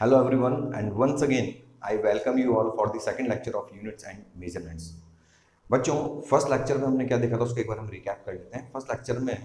Hello, everyone, and once again, I welcome you all for the second lecture of units and measurements. बच्चों first lecture में हमने क्या देखा था, उसको एक बार हम रिकैप कर लेते हैं। फ़र्स्ट लेक्चर में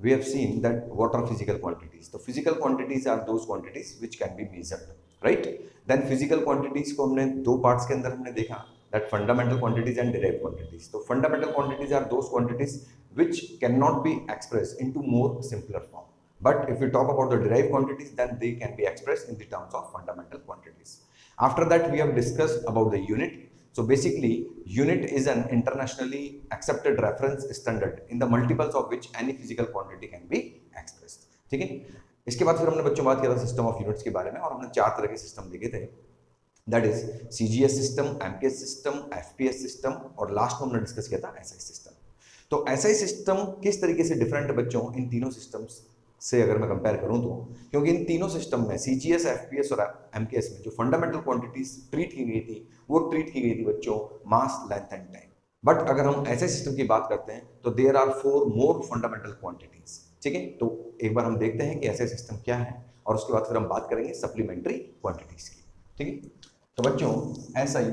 we have seen that what are physical quantities तो physical quantities are those quantities which can be measured right then physical quantities को हमने दो पार्ट्स के अंदर हमने देखा that fundamental quantities and derive quantities तो fundamental quantities are those quantities which cannot be express into more simpler form But if we talk about the derived quantities, then they can be expressed in the terms of fundamental quantities. After that, we have discussed about the unit. So basically, unit is an internationally accepted reference standard in the multiples of which any physical quantity can be expressed. ठीक है इसके बाद फिर हमने बच्चों बात किया था सिस्टम ऑफ़ यूनिट्स के बारे में और हमने चार तरह के सिस्टम देखे थे that is C G S system M P S system F P S system और लास्ट सिस्टम तो एस आई सिस्टम किस तरीके से डिफरेंट बच्चों इन तीनों सिस्टम्स से अगर मैं कंपेयर करूँ तो क्योंकि इन तीनों सिस्टम में C G S F P S और एम के एस में जो फंडामेंटल क्वांटिटीज ट्रीट की गई थी, वो ट्रीट की गई थी बच्चों mass length and time but अगर हम ऐसे सिस्टम की बात करते हैं तो there are four more fundamental quantities ठीक है? तो एक बार हम देखते हैं कि ऐसे सिस्टम क्या है, और उसके बाद फिर हम बात करेंगे सप्लीमेंट्री क्वांटिटीज की. ठीक है? तो बच्चों, ऐसा ही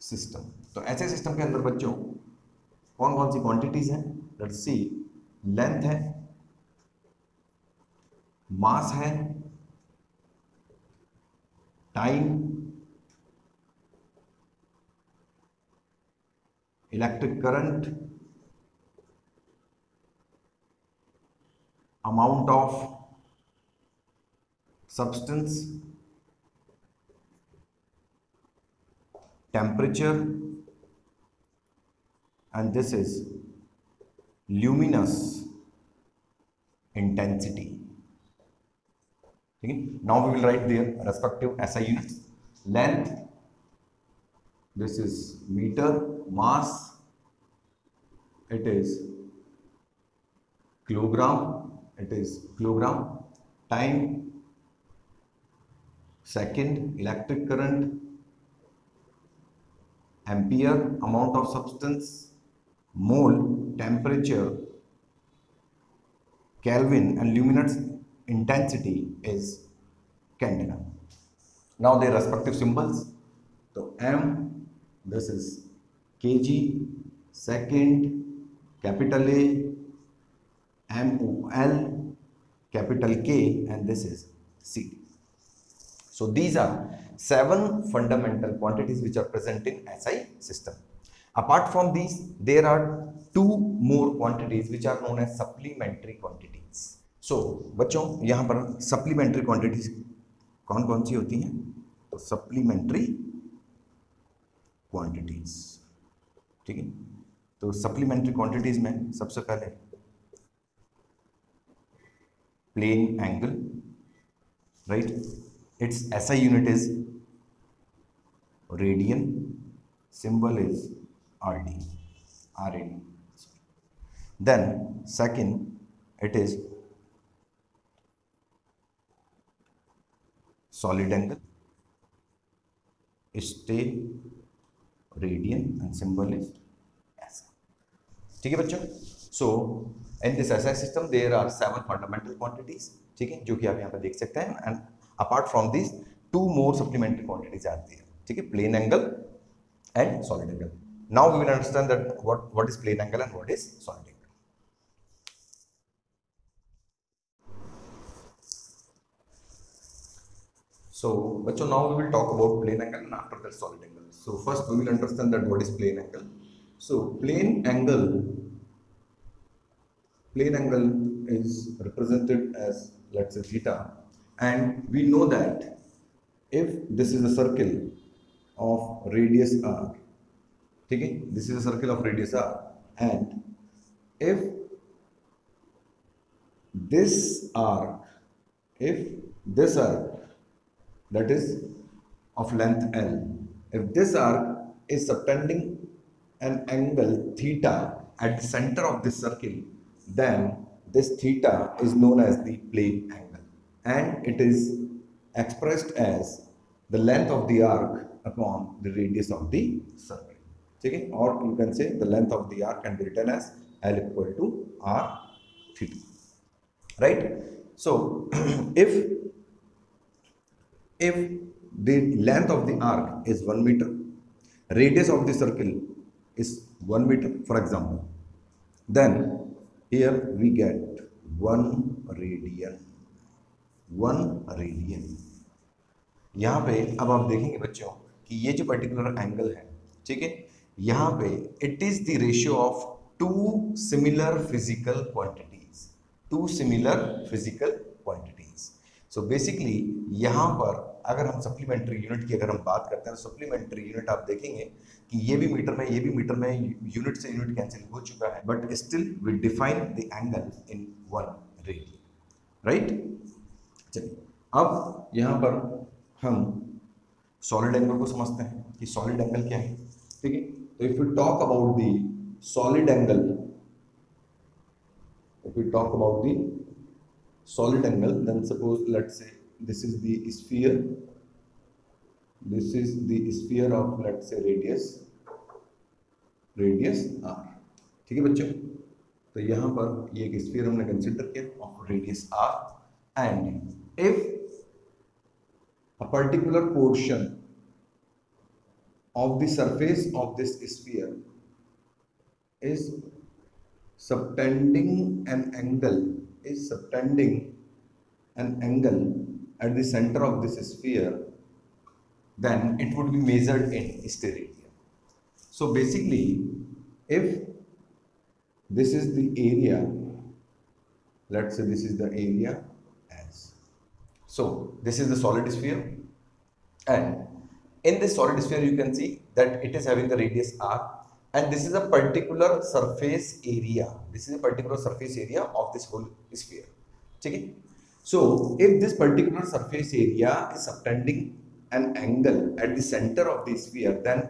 सिस्टम तो ऐसे सिस्टम के अंदर बच्चों कौन कौन सी क्वांटिटीज हैं? लेट्स सी लेंथ है मास है time electric current amount of substance temperature and this is luminous intensity okay? Now we will write their respective SI units. Length this is meter. Mass it is kilogram. It is kilogram. Time second electric current. Ampere amount of substance. Mole temperature. Kelvin and luminance intensity is candela now their respective symbols so m this is kg second capital a mol capital k and this is c so these are seven fundamental quantities which are present in SI system. Apart from these, there are two more quantities which are known as supplementary quantities. So so, बच्चों यहाँ पर supplementary quantities कौन कौन सी होती हैं? तो supplementary quantities ठीक है? तो सप्लीमेंट्री क्वांटिटीज में सबसे पहले प्लेन एंगल राइट इट्स ऐसा unit is radian symbol is R D R A D then second it is solid angle steradian and symbol is ठीक है बच्चों? So in this S system there are seven fundamental quantities ठीक है, जो कि आप यहाँ पर देख सकते हैं and apart from this two more supplementary quantities आती है ठीक है plane angle and solid angle now we will understand that what what is plane angle and what is solid angle so now we will talk about plane angle and after that solid angle. So first we will understand that what is plane angle. So plane angle plane angle is represented as let's say theta. And we know that if this is a circle of radius r okay this is a circle of radius r and if this arc if this arc that is of length l if this arc is subtending an angle theta at the center of this circle then this theta is known as the plane angle and it is expressed as the length of the arc upon the radius of the circle. Okay? Or you can say the length of the arc can be written as L equal to R theta. Right? So, if if the length of the arc is 1 meter radius of the circle is 1 meter for example then here we get 1 radian 1 radian यहाँ पे अब आप देखेंगे बच्चों कि ये जो particular angle है ठीक है यहाँ पे it is the ratio of two similar physical quantities two similar physical quantities so basically यहाँ पर अगर हम सप्लीमेंट्री यूनिट की अगर हम बात करते हैं तो सप्लीमेंट्री यूनिट आप देखेंगे कि ये भी मीटर में, ये भी मीटर में यूनिट से यूनिट कैंसिल हो चुका है but still we define the angle in one radian right चलिए, अब यहाँ पर हम सॉलिड एंगल को समझते हैं कि सॉलिड एंगल क्या है, ठीक है? तो if you talk about the solid angle if we talk about the solid angle, then suppose let's say this is the sphere this is the sphere of let's say radius radius r ठीक है बच्चों तो यहाँ पर ये एक sphere हमने consider किया of radius r and if a particular portion of the surface of this sphere is subtending an angle is subtending an angle at the center of this sphere, then it would be measured in steradian. So basically, if this is the area, let's say this is the area S. So this is the solid sphere and in this solid sphere you can see that it is having the radius R and this is a particular surface area. This is a particular surface area of this whole sphere. Okay? So if this particular surface area is subtending an angle at the center of the sphere then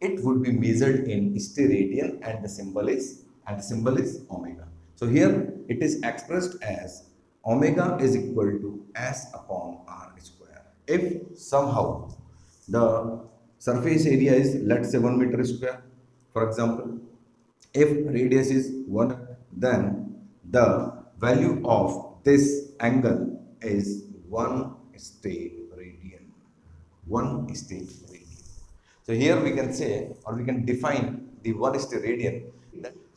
it would be measured in steradian and the symbol is and the symbol is omega. So here it is expressed as omega is equal to s upon r square. If somehow the surface area is let's say 1 meter square for example, if radius is 1, then the value of this angle is 1 steradian. 1 steradian. So here we can say or we can define the 1 steradian.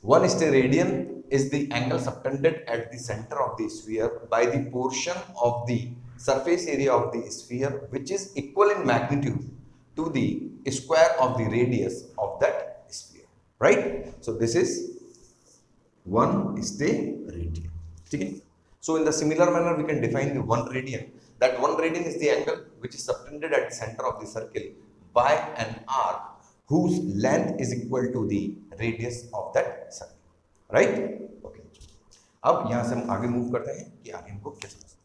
1 steradian is the angle subtended at the center of the sphere by the portion of the surface area of the sphere which is equal in magnitude to the square of the radius of that sphere right so this is one steradian okay so in the similar manner we can define the one radian that one radian is the angle which is subtended at the center of the circle by an arc whose length is equal to the radius of that circle right okay अब यहाँ से हम आगे move करते हैं कि आगे हमको क्या समझते हैं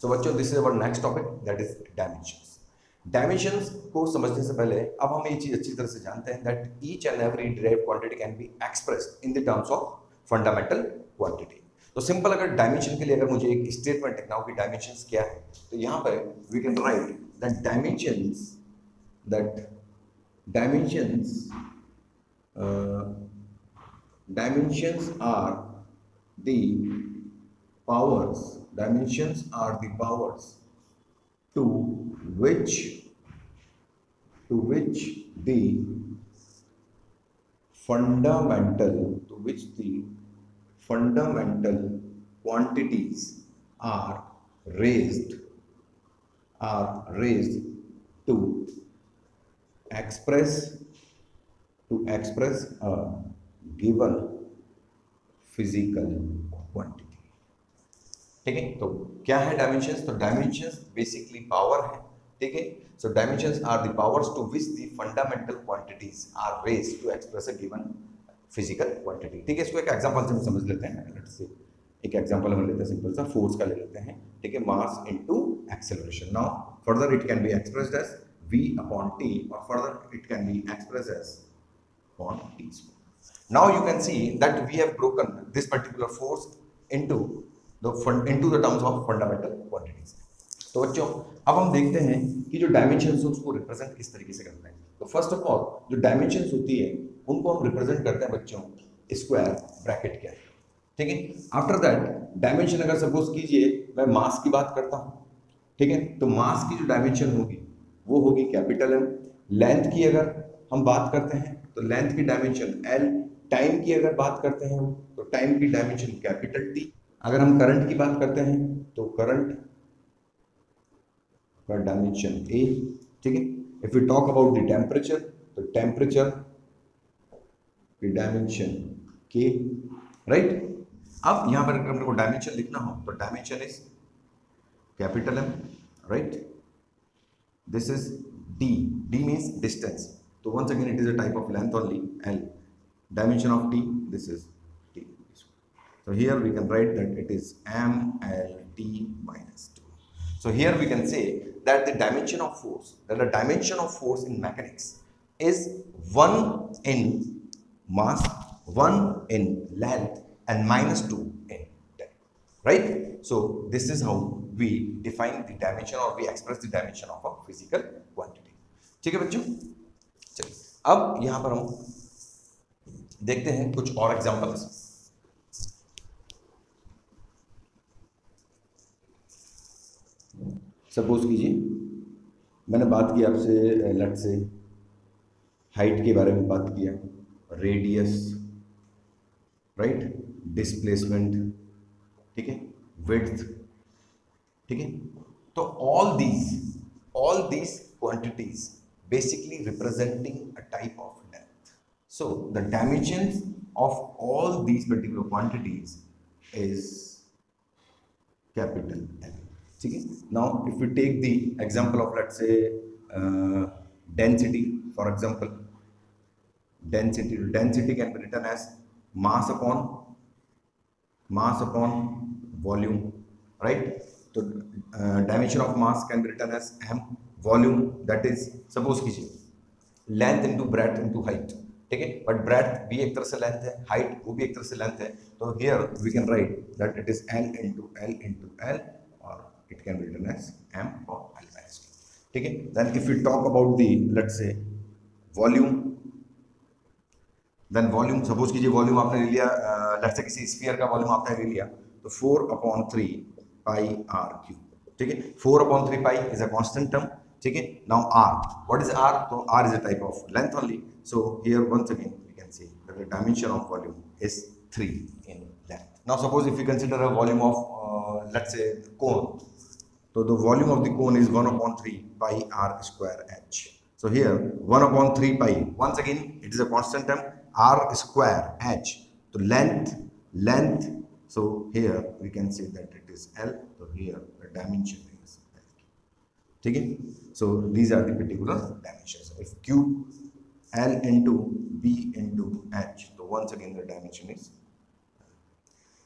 सो बच्चों this is our next topic that is dimensions dimensions को समझने से पहले अब हम ये चीज़ अच्छी तरह से जानते हैं that each and every derive quantity can be expressed in the terms of fundamental quantity तो सिंपल अगर डायमेंशन के लिए अगर मुझे एक स्टेटमेंट लिखना हो कि डायमेंशन क्या है तो यहाँ पर we can write that dimension that dimension dimensions are the powers dimensions are the powers to which to which the fundamental to which the fundamental quantities are raised are raised to express to express a given physical quantity ठीक है तो क्या है dimensions तो dimensions basically power है ठीक है so dimensions are the powers to which the fundamental quantities are raise to express a given physical quantity ठीक है, इसको एक एग्जांपल से हम समझ लेते हैं. से एक एग्जांपल हम लेते हैं सिंपल सा. फोर्स का ले लेते हैं. ठीक है mass into acceleration now further it can be express as v upon t और further it can be express as upon t now you can see that we have broken this particular force into the into the terms of fundamental quantities तो बच्चों, अब हम देखते हैं कि जो dimension उसको रिप्रेजेंट किस तरीके से करते हैं। तो फ़र्स्ट ऑफ़ ऑल जो डायमेंशन होती है, उनको हम रिप्रेजेंट करते हैं बच्चों स्क्वायर ब्रैकेट क्या है ठीक है? आफ्टर दैट डायमेंशन अगर सपोज़ कीजिए, मैं मास की बात करता हूँ। ठीक है? तो मास की जो डायमेंशन होगी, वो होगी कैपिटल एम लेंथ की अगर हम बात करते हैं तो लेंथ की डायमेंशन एल टाइम की अगर बात करते हैं तो टाइम की डायमेंशन कैपिटल टी अगर हम करंट की बात करते हैं तो करंट का डायमेंशन ए ठीक है? if you talk about the temperature तो टेम्परेचर की डायमेंशन के राइट अब यहां पर अगर हमको डायमेंशन लिखना हो तो dimension is capital M right this is D D means distance तो once again it is a type of length only L dimension of t this is t so here we can write that it is m l t minus 2 so here we can say that the dimension of force that the dimension of force in mechanics is 1 in mass 1 in length and minus 2 in depth right so this is how we define the dimension or we express the dimension of a physical quantity ठीक है बच्चों चलिए अब यहां पर हम देखते हैं कुछ और एग्जांपल्स सपोज़ कीजिए, मैंने बात की आपसे लट से। हाइट के बारे में बात किया। रेडियस राइट डिस्प्लेसमेंट ठीक है? विड्थ ठीक है? तो all these all these quantities basically representing a type of So, the dimensions of all these particular quantities is capital L. ठीक है? Now if you take the example of let's say density for example density density can be written as mass upon mass upon volume right तो dimension of mass can be written as M volume that is suppose कीजिए length into breadth into height ठीक है? But breath भी एक तरह से length है height वो भी एक तरह से लेंथ है। तो here we can write that it is L into L into L it can written as M और एल माइनस ठीक है? Then if you talk about the let's say volume then volume suppose कीजिए volume आपने ले लिया let's say किसी sphere का volume आपने ले लिया तो four upon three pi r cube ठीक है? Four upon three pi is a constant term ठीक है? Now r what is r तो r is a type of length only So here once again, we can see that the dimension of volume is 3 in length. Now suppose if we consider a volume of uh, let's say cone. So the volume of the cone is 1 upon 3 pi r square h. So here 1 upon 3 pi once again it is a constant term r square h. So length length so here we can say that it is L. So here the dimension is L. Okay? So these are the particular dimensions. If Q L into B into H. So once again the dimension is.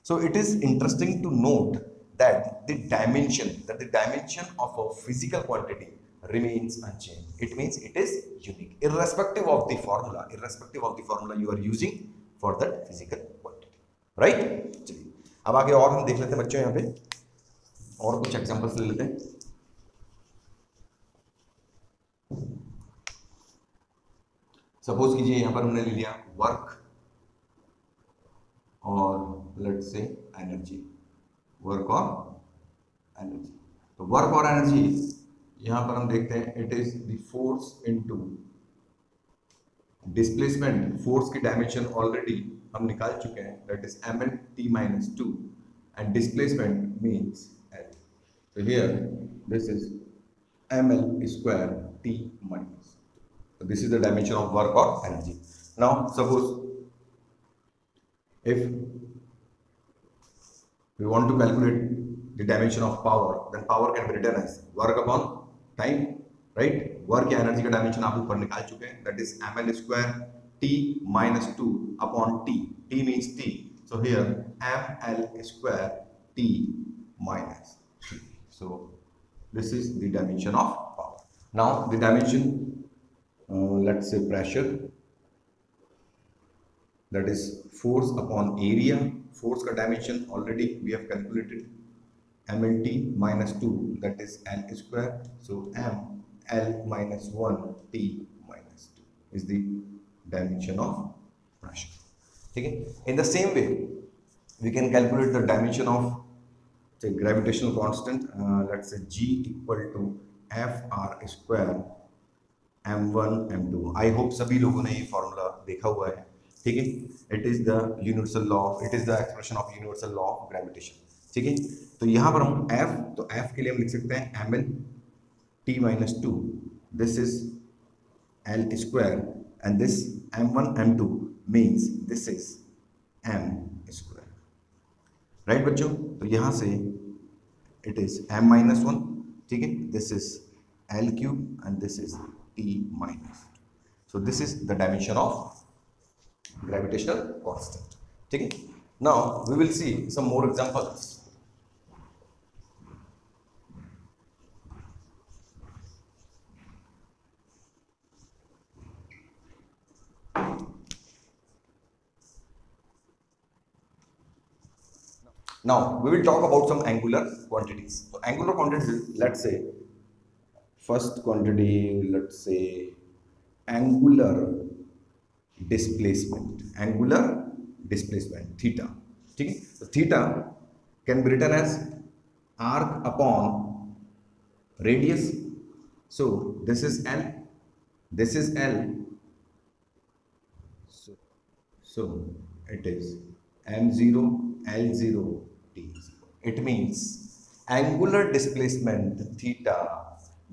So it is interesting to note that the dimension, that the dimension of a physical quantity remains unchanged. It means it is unique, irrespective of the formula, irrespective of the formula you are using for that physical quantity. Right? चलिए अब आगे और हम देख लेते हैं बच्चों यहाँ पे और कुछ एग्जांपल्स ले लेते हैं सपोज़ कीजिए यहाँ पर हमने ले लिया वर्क और लेट से एनर्जी वर्क और एनर्जी तो वर्क और एनर्जी यहाँ पर हम देखते हैं it is the force into displacement force की डायमेंशन ऑलरेडी हम निकाल चुके हैं that is M L T minus two and displacement means L तो here this is M L square T minus this is the dimension of work or energy. Now, suppose if we want to calculate the dimension of power, then power can be written as work upon time, right? Work या energy का dimension आप ऊपर निकाल चुके हैं. That is ml square t minus 2 upon t. t means t. So here ml square t minus 3. So this is the dimension of power. Now the dimension uh, let's say pressure that is force upon area force ka dimension already we have calculated mlt minus 2 that is l square so m l minus 1 t minus 2 is the dimension of pressure okay in the same way we can calculate the dimension of say gravitational constant uh, let's say g equal to f r square m1 m2 I hope सभी लोगों ने ये formula देखा हुआ है ठीक है? It is the universal law it is the expression of universal law of gravitation ठीक है? तो यहाँ पर हम एफ़ तो एफ़ के लिए हम लिख सकते हैं M L T minus two this is L square and this M one M two means this is M square right बच्चों? तो यहाँ से it is M minus one ठीक है? This is L cube and this is T minus so this is the dimension of gravitational constant ठीक है now we will see some more examples Now we will talk about some angular quantities. So angular quantities, let's say first quantity, let's say angular displacement. Angular displacement theta. So theta can be written as arc upon radius. So this is L. This is L. So, so it is m0 l0 t it means angular displacement theta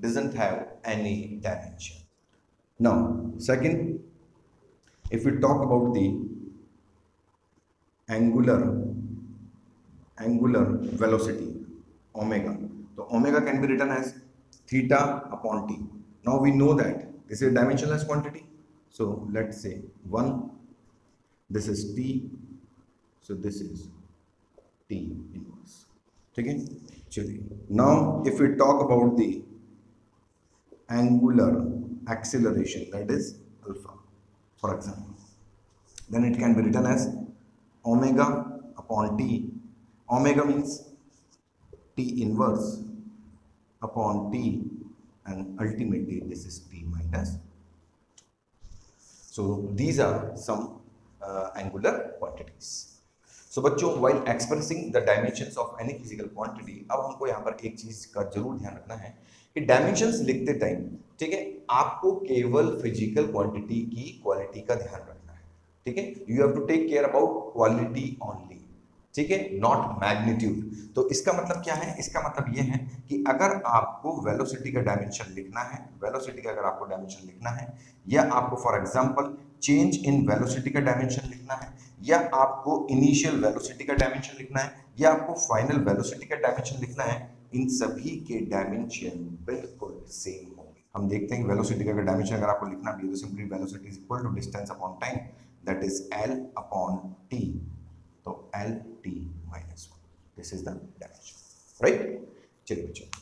doesn't have any dimension. Now, second, if we talk about the angular angular velocity omega, so omega can be written as theta upon t. Now we know that this is a dimensionless quantity. So let's say 1, this is t, so this is t inverse ठीक है चलिए now if you talk about the angular acceleration that is alpha For example then it can be written as omega upon t omega means t inverse upon t and ultimately this is t minus so these are some uh, angular quantities so so, बच्चों while expressing the dimensions of any physical quantity अब हमको यहाँ पर एक चीज़ का ज़रूर ध्यान रखना है कि डायमेंशंस लिखते टाइम ठीक है? आपको केवल फ़िज़िकल क्वांटिटी की क्वालिटी का ध्यान रखना है, ठीक है? You have to take care about quality only ठीक है? नॉट मैग्नीट्यूड तो इसका मतलब क्या है? इसका मतलब ये है कि अगर आपको वेलोसिटी का डायमेंशन लिखना है वेलोसिटी का अगर आपको डायमेंशन लिखना है, या आपको for example change in velocity का डायमेंशन लिखना है, या आपको इनिशियल वेलोसिटी का डायमेंशन लिखना है, या आपको फाइनल वेलोसिटी का डायमेंशन लिखना है इन सभी के डायमेंशन बिल्कुल सेम होंगे। हम देखते हैं वेलोसिटी का डायमेंशन अगर आपको लिखना भी है तो simply velocity is equal to distance upon time that is L upon T तो L T minus one this is the dimension right चलिए बच्चों।